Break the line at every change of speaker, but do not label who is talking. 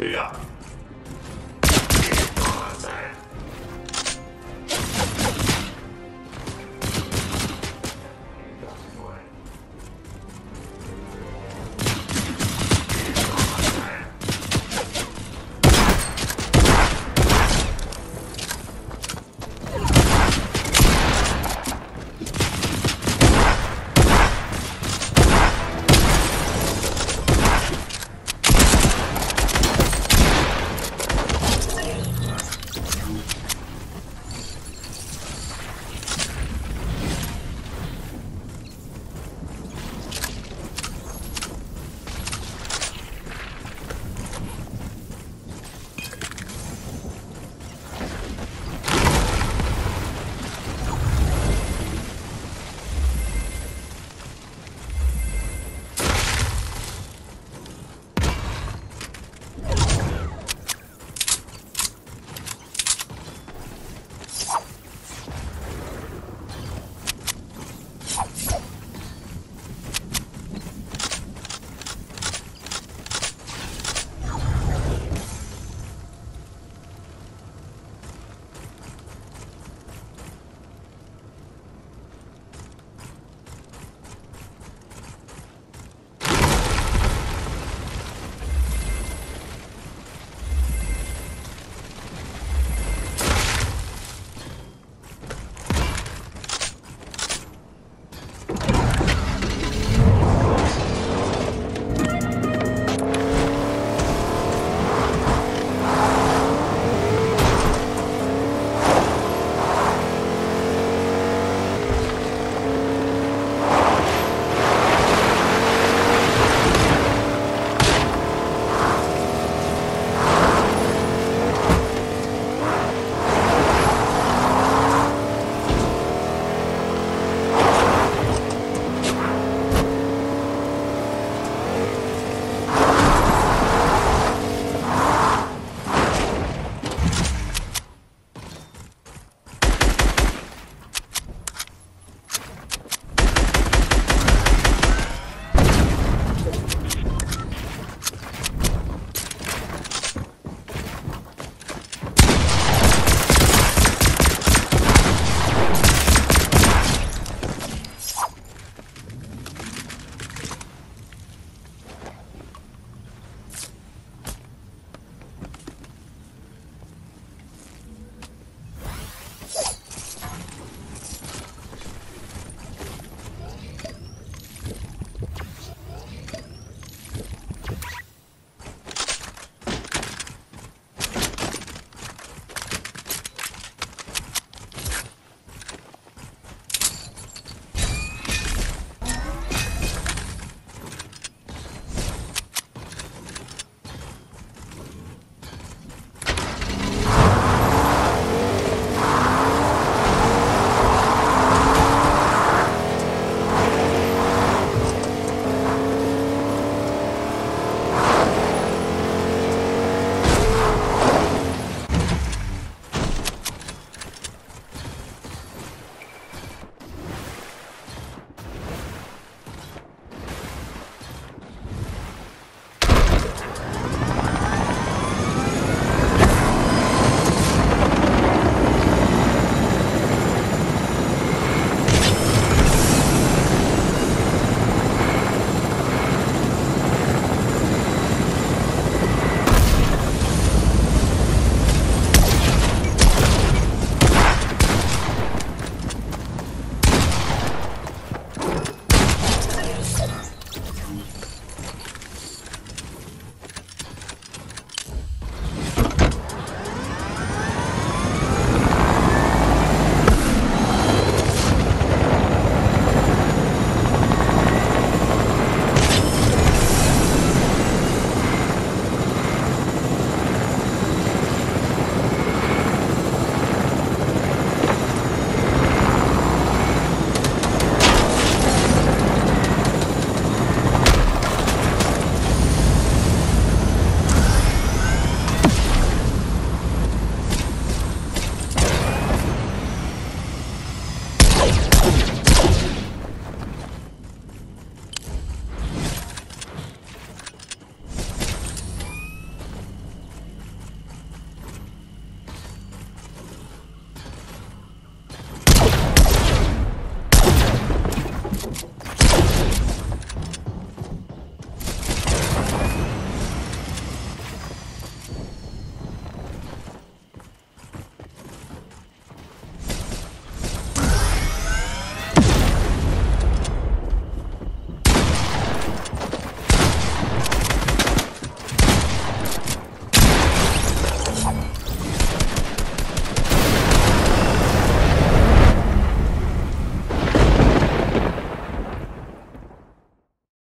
Yeah.